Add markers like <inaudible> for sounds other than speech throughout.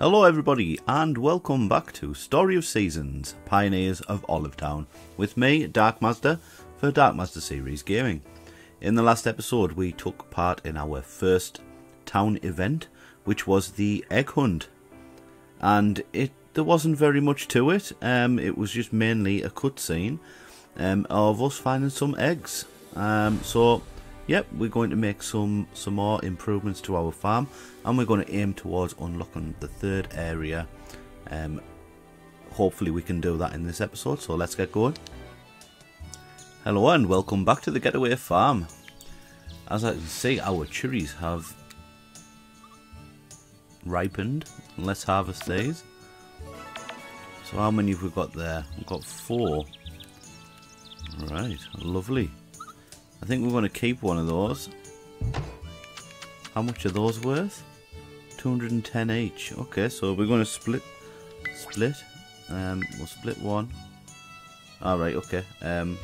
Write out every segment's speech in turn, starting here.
Hello, everybody, and welcome back to Story of Seasons Pioneers of Olive Town with me, Dark Mazda, for Dark Mazda Series Gaming. In the last episode, we took part in our first town event, which was the egg hunt, and it there wasn't very much to it. Um, it was just mainly a cutscene um, of us finding some eggs. Um, so, yep, we're going to make some some more improvements to our farm, and we're going to aim towards unlocking the third area. Um, hopefully, we can do that in this episode. So let's get going. Hello and welcome back to the Getaway Farm. As I can see, our cherries have ripened. Let's harvest these. So how many have we got there? We've got four. Right, lovely. I think we're going to keep one of those. How much are those worth? 210 each. Okay, so we're going to split. Split. Um, we'll split one. Alright, okay. Um,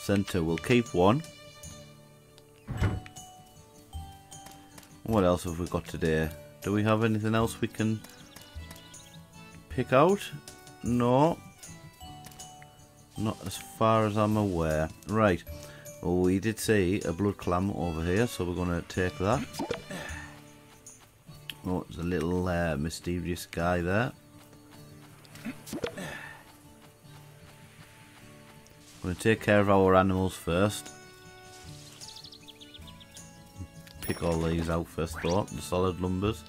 center, we'll keep one. What else have we got today? Do we have anything else we can pick out? No. Not as far as I'm aware. Right. Well, we did see a blood clam over here, so we're going to take that. Oh, there's a little uh, mysterious guy there. We're going to take care of our animals first. Pick all these out first though, the solid lumbers.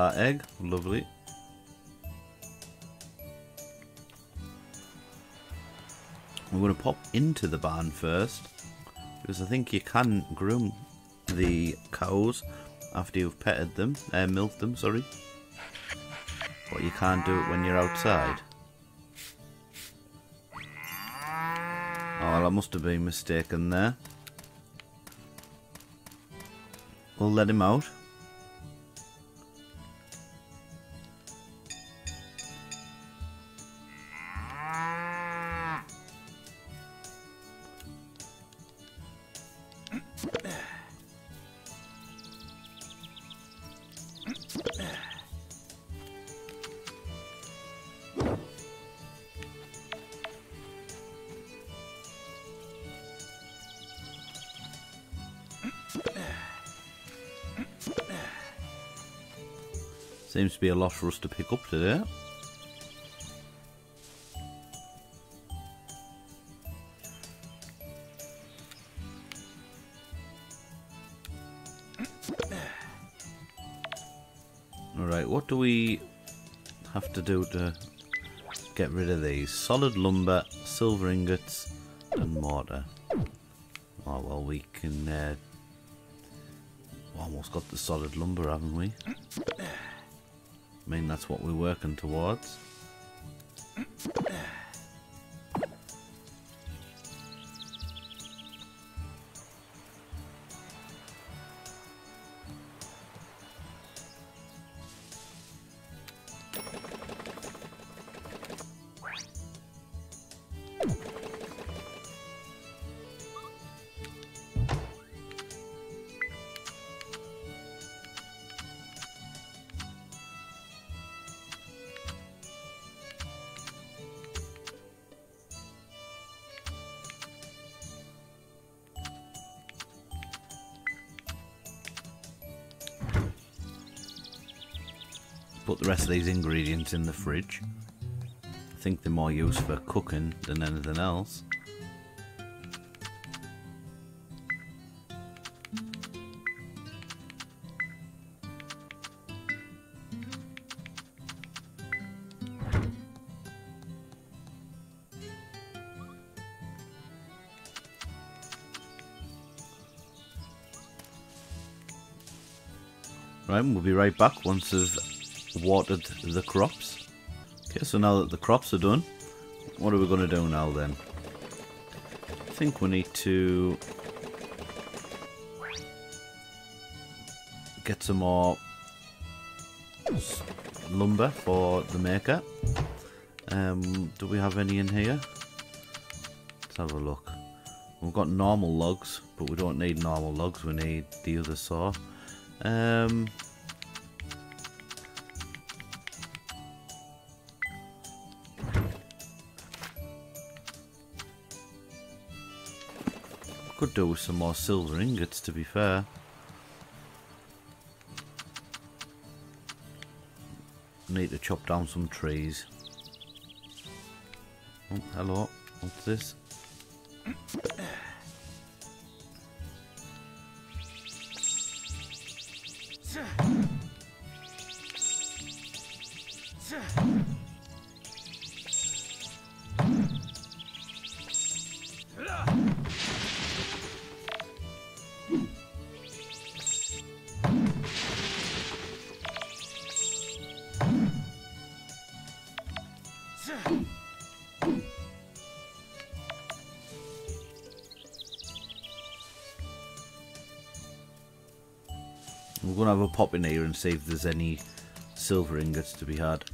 Star egg, lovely. We're going to pop into the barn first because I think you can groom the cows after you've petted them, uh, milked them, sorry. But you can't do it when you're outside. Oh, well, I must have been mistaken there. We'll let him out. Seems to be a lot for us to pick up today. Alright, what do we have to do to get rid of these? Solid lumber, silver ingots, and mortar. Oh, well, we can... Uh, almost got the solid lumber, haven't we? I mean, that's what we're working towards. rest of these ingredients in the fridge. I think they're more used for cooking than anything else. Right, we'll be right back once there's watered the crops. Okay, so now that the crops are done, what are we going to do now then? I think we need to get some more lumber for the maker. Um, do we have any in here? Let's have a look. We've got normal logs, but we don't need normal logs, we need the other saw. Um, could do with some more silver ingots to be fair. Need to chop down some trees. Oh, hello. What's this? Going to have a pop in here and see if there's any silver ingots to be had.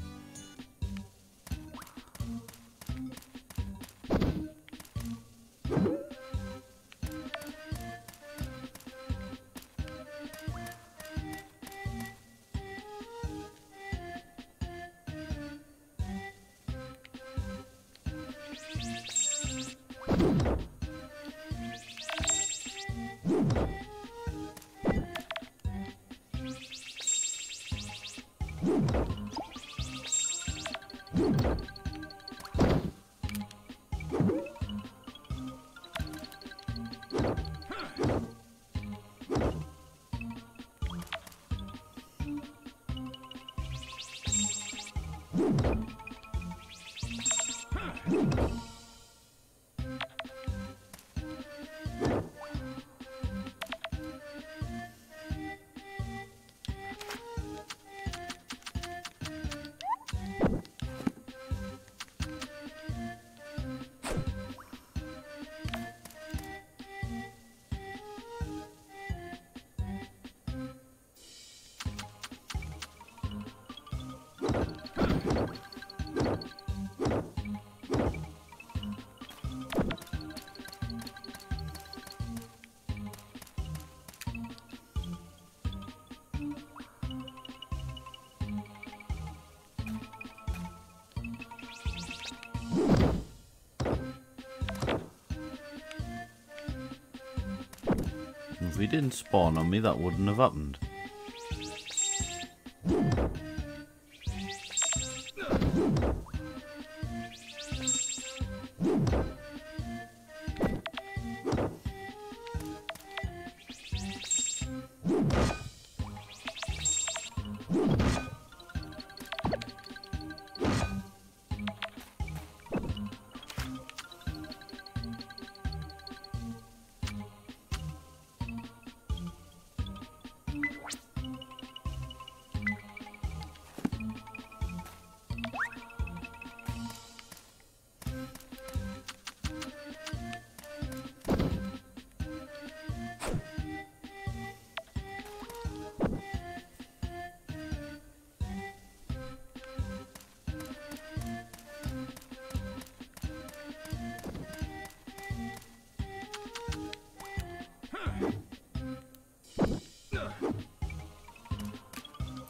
If he didn't spawn on me, that wouldn't have happened.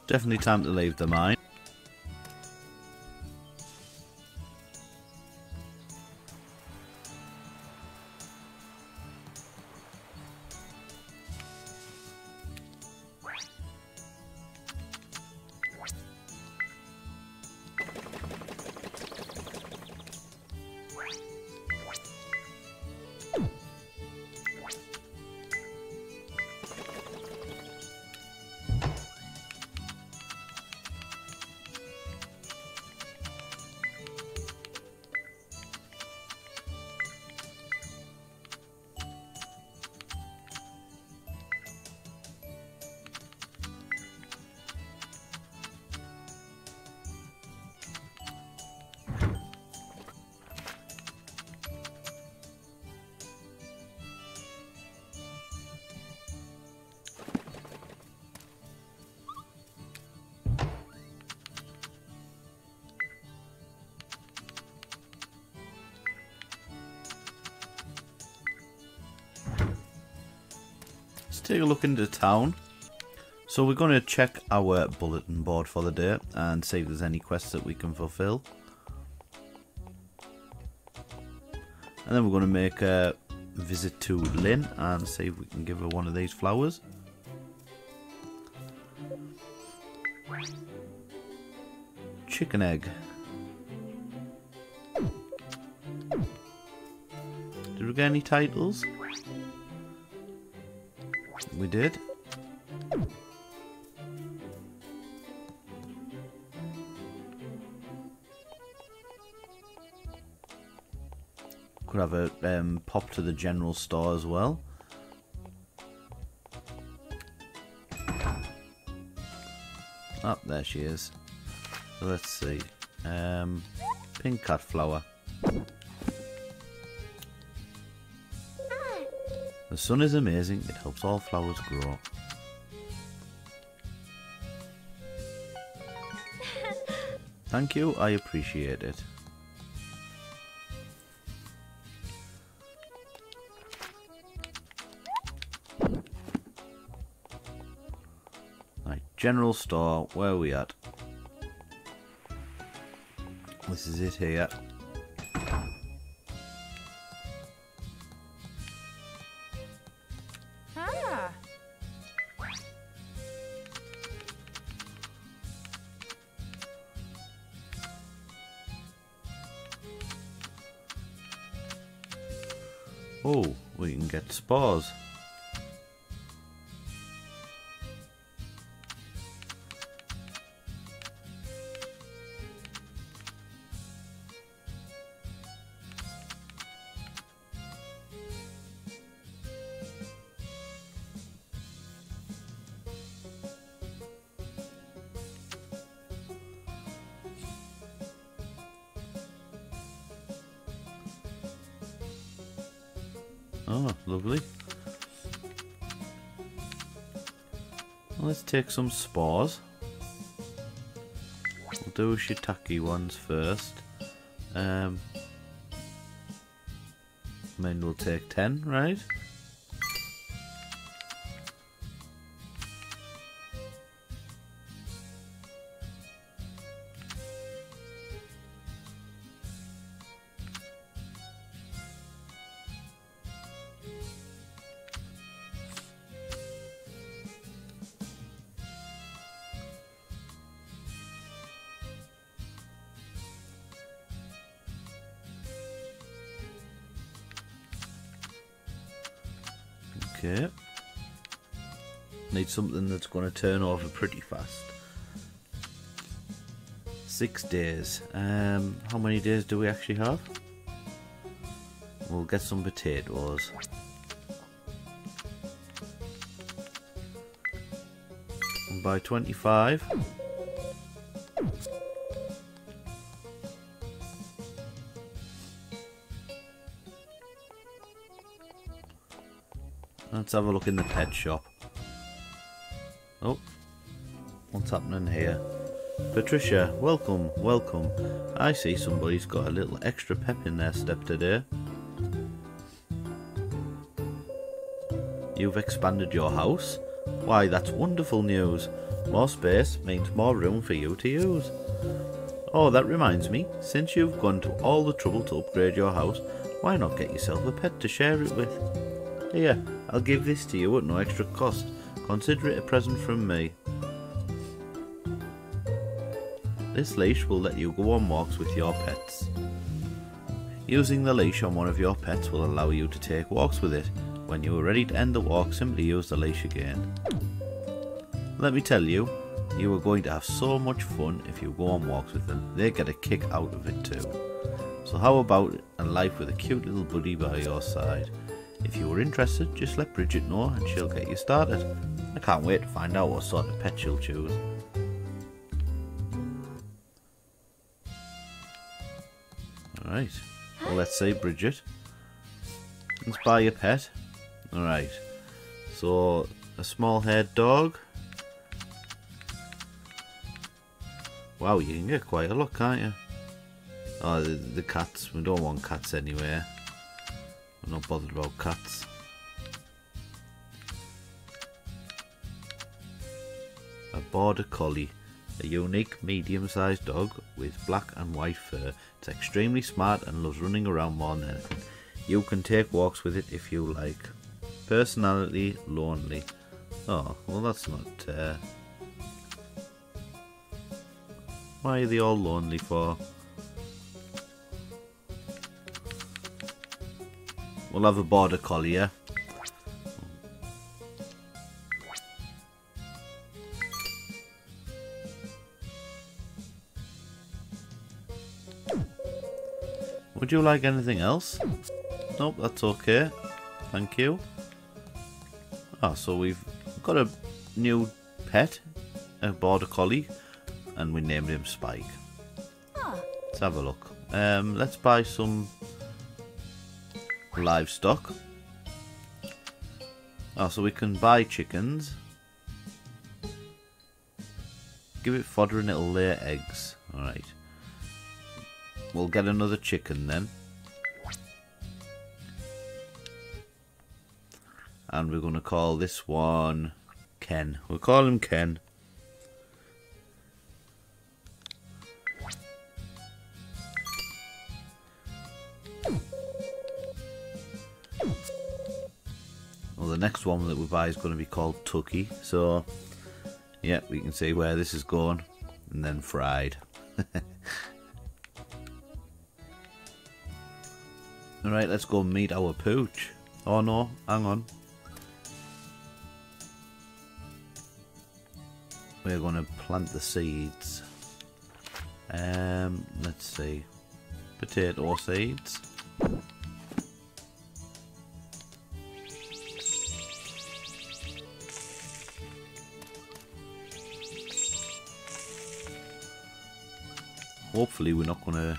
Definitely time to leave the mine. Take a look into town. So we're going to check our bulletin board for the day and see if there's any quests that we can fulfill. And then we're going to make a visit to Lynn and see if we can give her one of these flowers. Chicken egg. Did we get any titles? We did. Could have a um, pop to the general store as well. Oh, there she is. Let's see. Um, pink cat flower. The sun is amazing, it helps all flowers grow. <laughs> Thank you, I appreciate it. Right, general store, where are we at? This is it here. Oh, lovely. Let's take some spores. We'll do shiitake ones first. Um, then we'll take 10, right? Something that's going to turn over pretty fast. Six days. Um, how many days do we actually have? We'll get some potatoes. And by 25. Let's have a look in the pet shop. Oh, what's happening here? Patricia, welcome, welcome. I see somebody's got a little extra pep in their step today. You've expanded your house? Why, that's wonderful news. More space means more room for you to use. Oh, that reminds me, since you've gone to all the trouble to upgrade your house, why not get yourself a pet to share it with? Here, I'll give this to you at no extra cost. Consider it a present from me. This leash will let you go on walks with your pets. Using the leash on one of your pets will allow you to take walks with it. When you are ready to end the walk, simply use the leash again. Let me tell you, you are going to have so much fun if you go on walks with them. They get a kick out of it too. So how about a life with a cute little buddy by your side? If you are interested, just let Bridget know and she'll get you started. I can't wait to find out what sort of pet she'll choose. Alright, well let's say Bridget. Let's buy a pet. Alright, so a small haired dog. Wow, you can get quite a lot, can't you? Oh, the, the cats. We don't want cats anywhere. I'm not bothered about cats. Border Collie, a unique medium-sized dog with black and white fur. It's extremely smart and loves running around more than anything. You can take walks with it if you like. Personality, lonely. Oh, well that's not... Uh... Why are they all lonely for? We'll have a border collie, yeah? Like anything else? Nope, that's okay. Thank you. Ah, so we've got a new pet, a border collie, and we named him Spike. Let's have a look. Um, let's buy some livestock. Oh, so we can buy chickens. Give it fodder and it'll lay eggs. Alright. We'll get another chicken then. And we're going to call this one Ken. We'll call him Ken. Well, the next one that we buy is going to be called Tucky. So, yeah, we can see where this is going. And then fried. <laughs> Alright, let's go meet our pooch. Oh no, hang on. We're going to plant the seeds. Um, let's see. Potato seeds. Hopefully we're not going to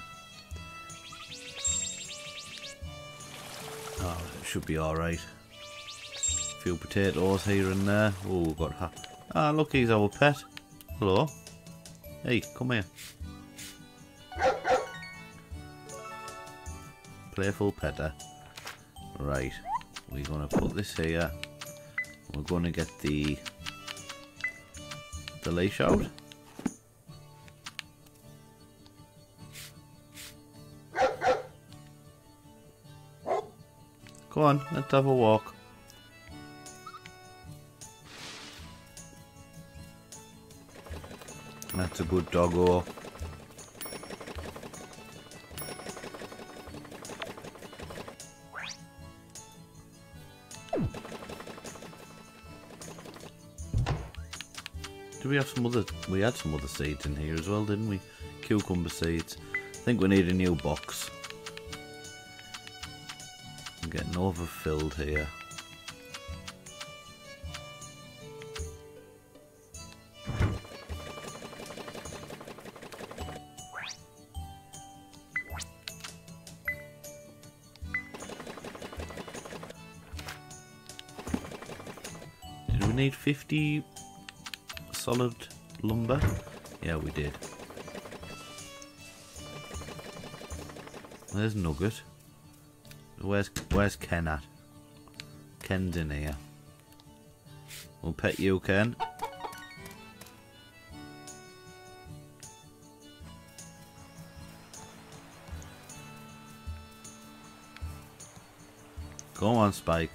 Oh, it should be alright. A Few potatoes here and there. Oh, we've got... Ha ah, look, he's our pet. Hello. Hey, come here. Playful petter. Right. We're going to put this here. We're going to get the... The leash out. Go on, let's have a walk. That's a good doggo. Do we have some other... We had some other seeds in here as well, didn't we? Cucumber seeds. I think we need a new box. Overfilled here. Did we need 50 solid lumber? Yeah, we did. There's Nugget. Where's where's Ken at? Ken's in here. We'll pet you, Ken. Go on, Spike.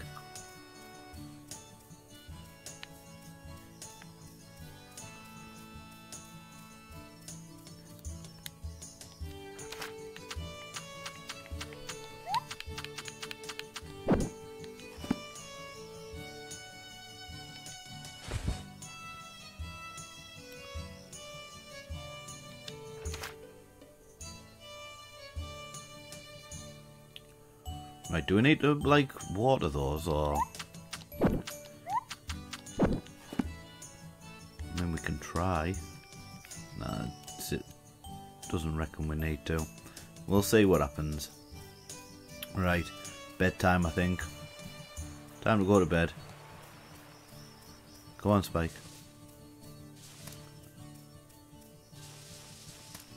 To, like, water those, or... Mean, we can try. Nah, it doesn't reckon we need to. We'll see what happens. Right, bedtime, I think. Time to go to bed. Come on, Spike.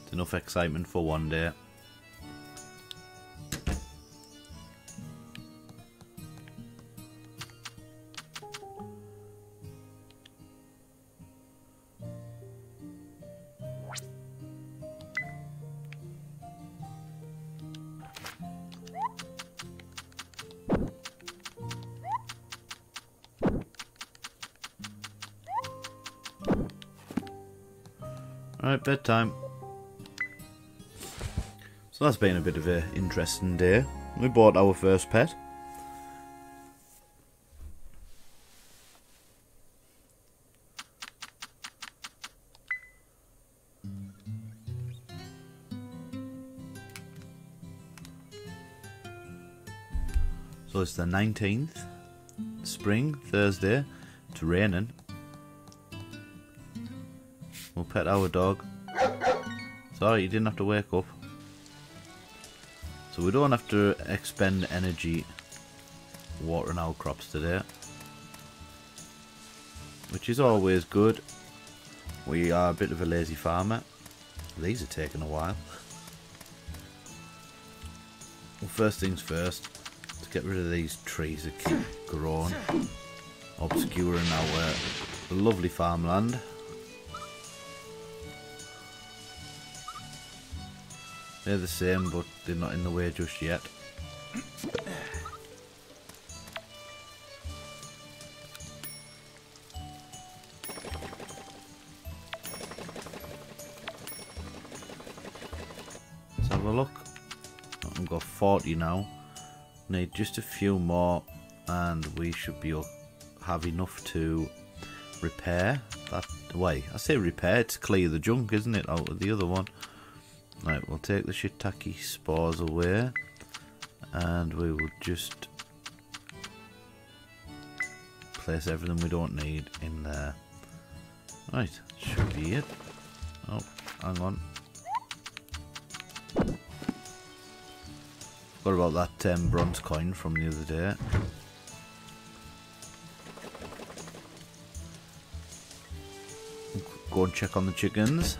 It's enough excitement for one day. Bedtime. So that's been a bit of an interesting day. We bought our first pet. So it's the 19th, spring, Thursday. It's raining. We'll pet our dog. Sorry, you didn't have to wake up. So we don't have to expend energy watering our crops today. Which is always good. We are a bit of a lazy farmer. These are taking a while. Well, first things first, to get rid of these trees that keep growing, obscuring our uh, lovely farmland. They're the same, but they're not in the way just yet. Let's have a look. I've got 40 now. Need just a few more and we should be have enough to repair that way. I say repair, to clear the junk, isn't it, out of the other one. Take the shiitake spores away and we will just place everything we don't need in there. Right, should be it. Oh, hang on. What about that um, bronze coin from the other day. Go and check on the chickens.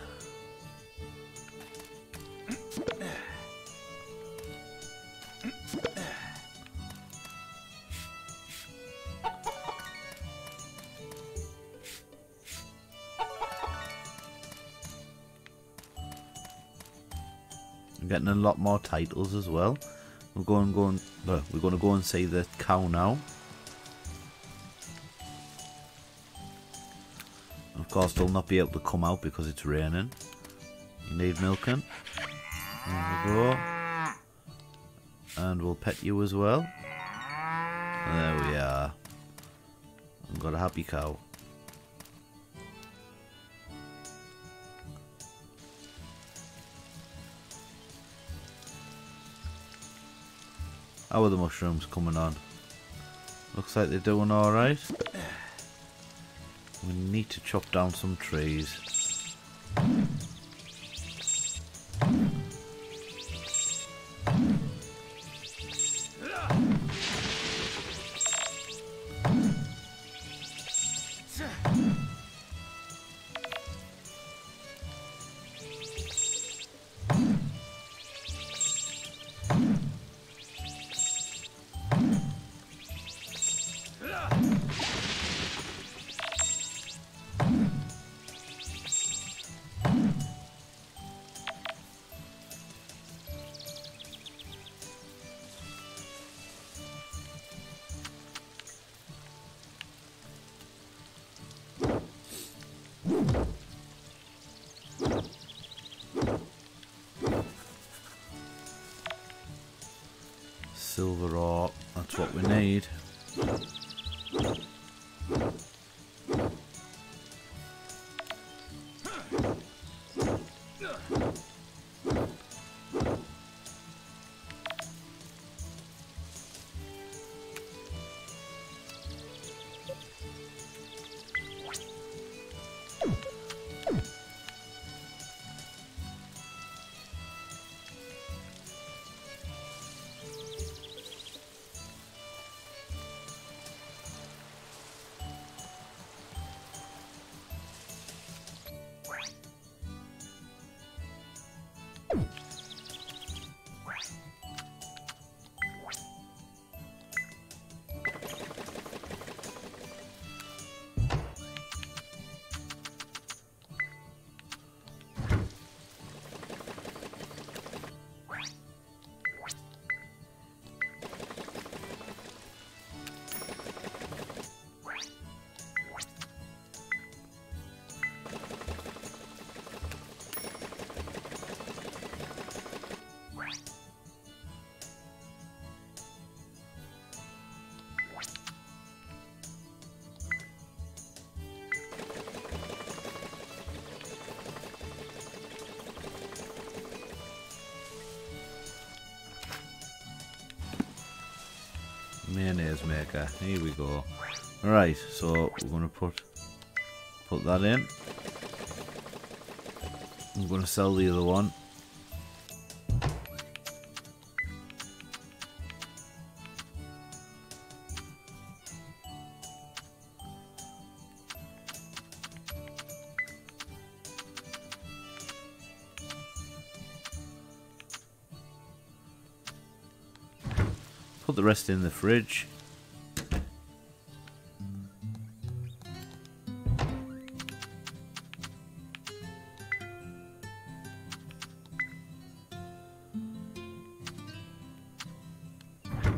Lot more titles as well. We're going, going. Uh, we're going to go and see the cow now. Of course, they'll not be able to come out because it's raining. You need milking. There we go. And we'll pet you as well. There we are. I've got a happy cow. How are the mushrooms coming on? Looks like they're doing alright. We need to chop down some trees. Silver ore, that's what we need. Mayonnaise maker. Here we go. Right, so we're to put put that in. I'm to sell the other one. Put the rest in the fridge.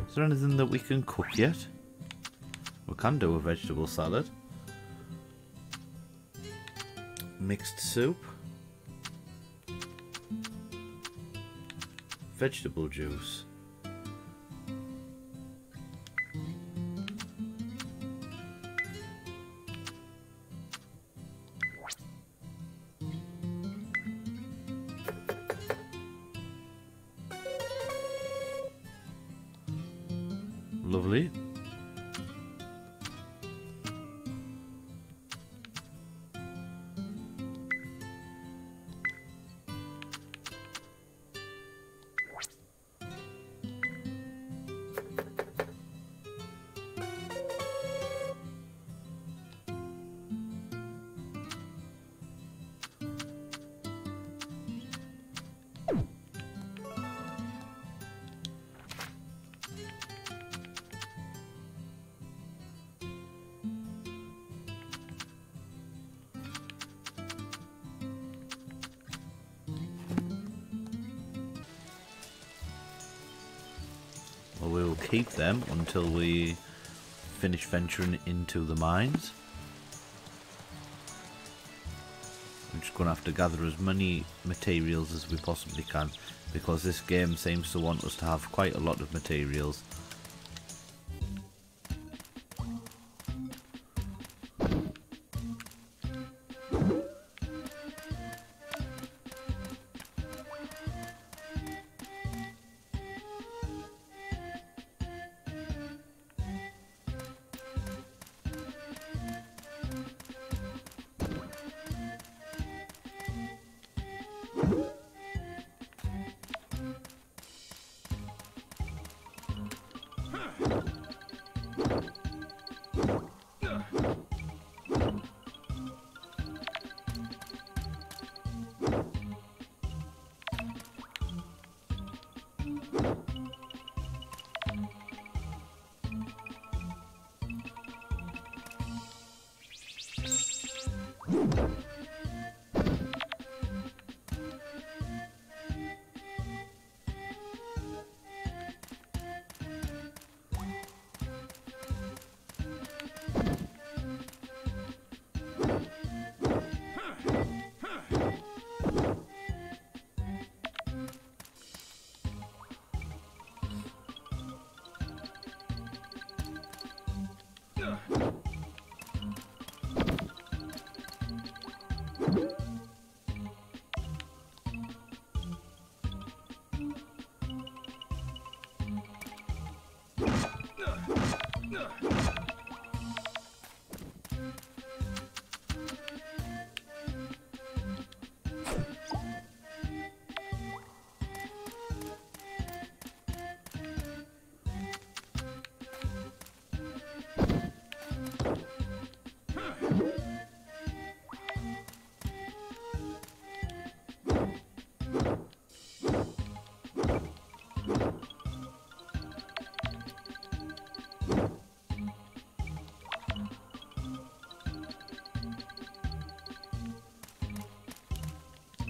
Is there anything that we can cook yet? We can do a vegetable salad. Mixed soup. Vegetable juice. Keep them until we finish venturing into the mines. I'm just going to have to gather as many materials as we possibly can because this game seems to want us to have quite a lot of materials. Ugh.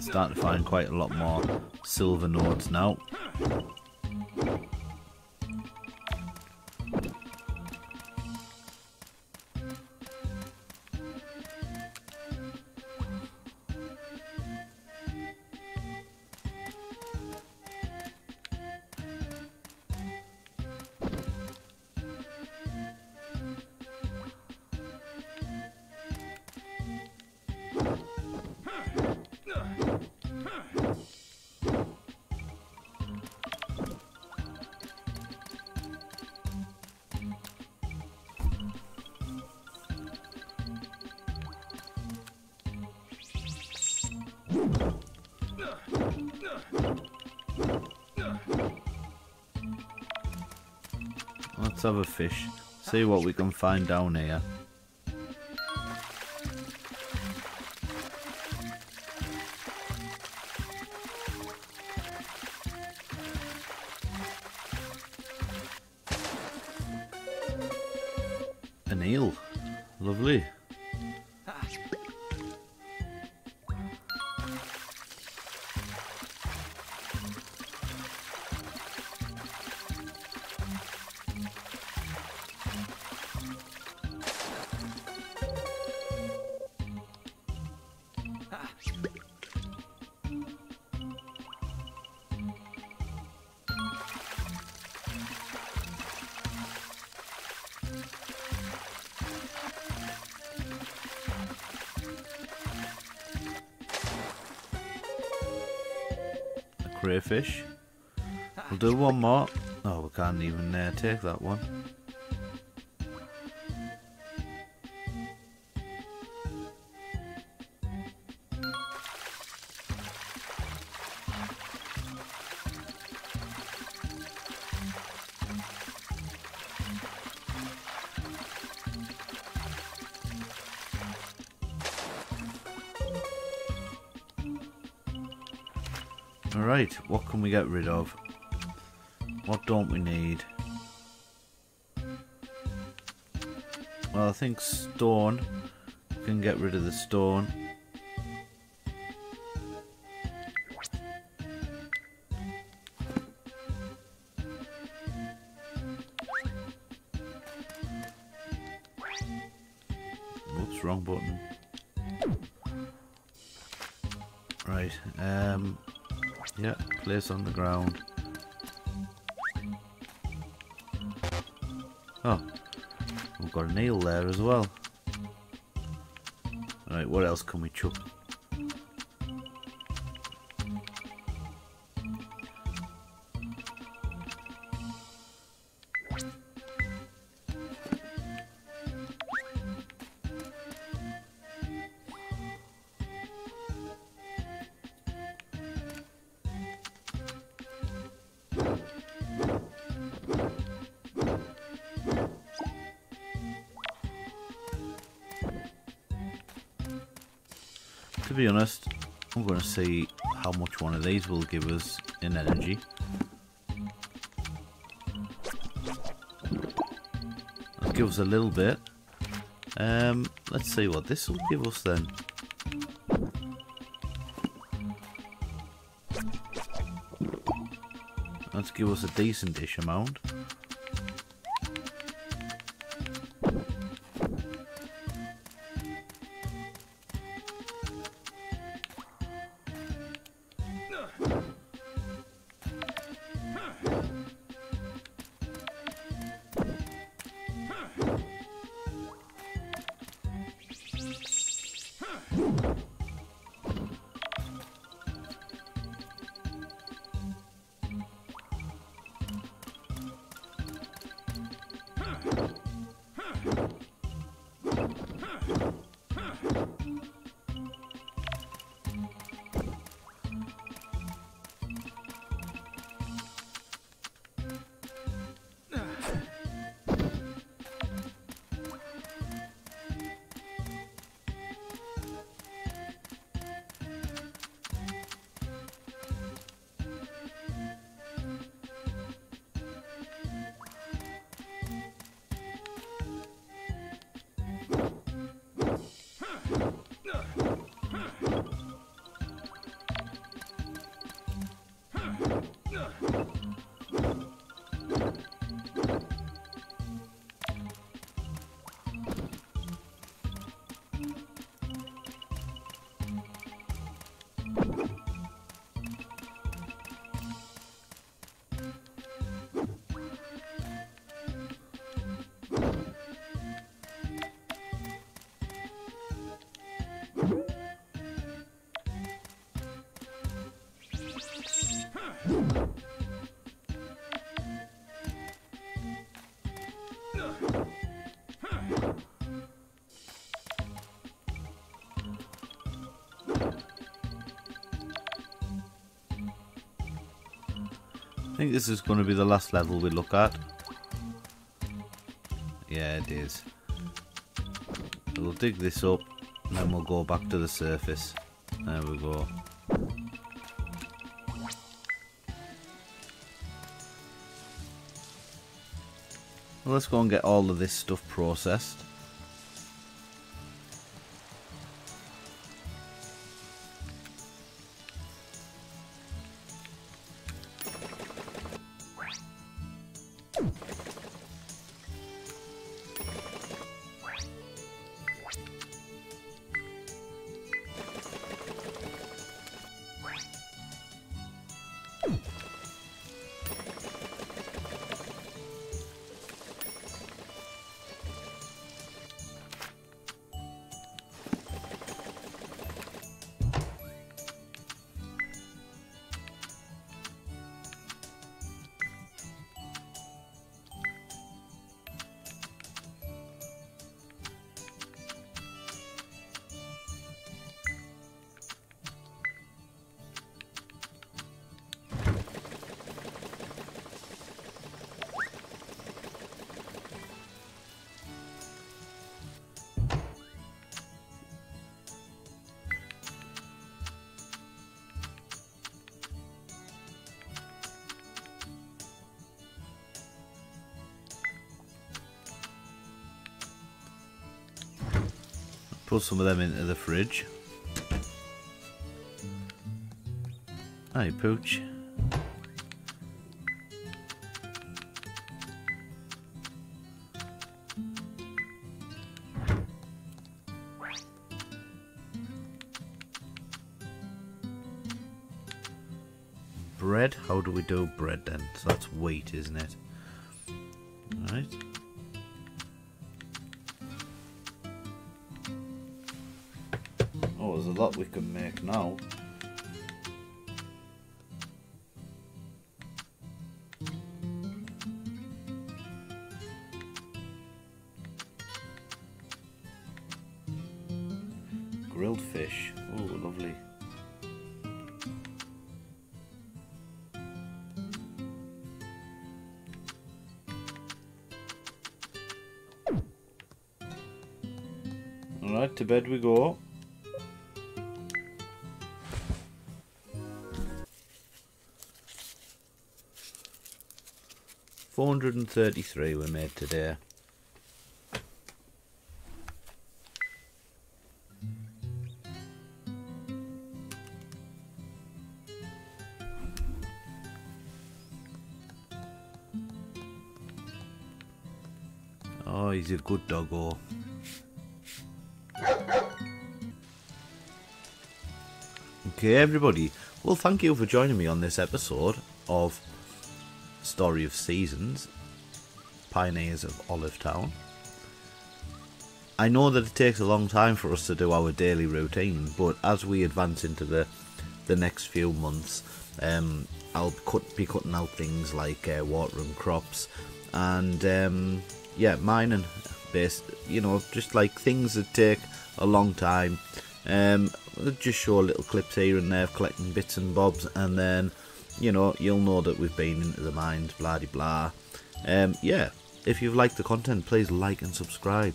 Starting to find quite a lot more silver notes now. Have a fish. See what we can find down here. An eel. Lovely. Can't even uh, take that one. Alright, what can we get rid of? What don't we need? Well, I think stone. We can get rid of the stone. Whoops, wrong button. Right, um, yeah, place on the ground. Nail there as well. Alright, what else can we chuck? One of these will give us an energy. Gives us a little bit. Um, let's see what this will give us then. Let's give us a decent-ish amount. Think this is going to be the last level we look at. Yeah, it is. we'll dig this up, and then we'll go back to the surface. There we go. Well, let's go and get all of this stuff processed. Put some of them into the fridge. Hey, Pooch. Bread? How do we do bread then? So that's wheat, isn't it? Bed we go. 433 we made today. Oh, he's a good doggo. Okay, everybody. Well, thank you for joining me on this episode of Story of Seasons, Pioneers of Olive Town. I know that it takes a long time for us to do our daily routine, but as we advance into the the next few months, um, I'll cut, be cutting out things like uh, watering crops and um, yeah, mining based. You know, just like things that take a long time. Um, just show little clips here and there, of collecting bits and bobs, and then you know, you'll know that we've been into the mines, blah blah. Um, yeah, if you've liked the content, please like and subscribe.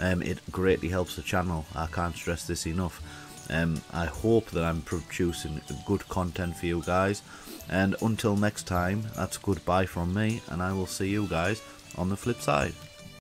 Um, it greatly helps the channel. I can't stress this enough. Um, I hope that I'm producing good content for you guys. And until next time, that's goodbye from me, and I will see you guys on the flip side.